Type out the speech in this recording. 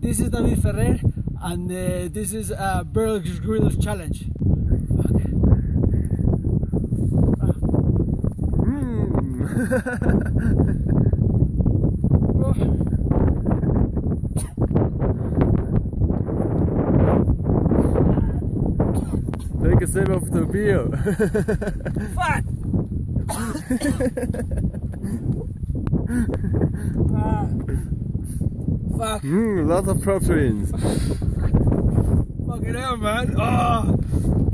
This is David Ferrer, and uh, this is a Bear Grylls challenge. Fuck. Take a sip of the beer. Fuck! Ah. Fuck. Mmm, lots of proteins. Fucking hell, man. Oh.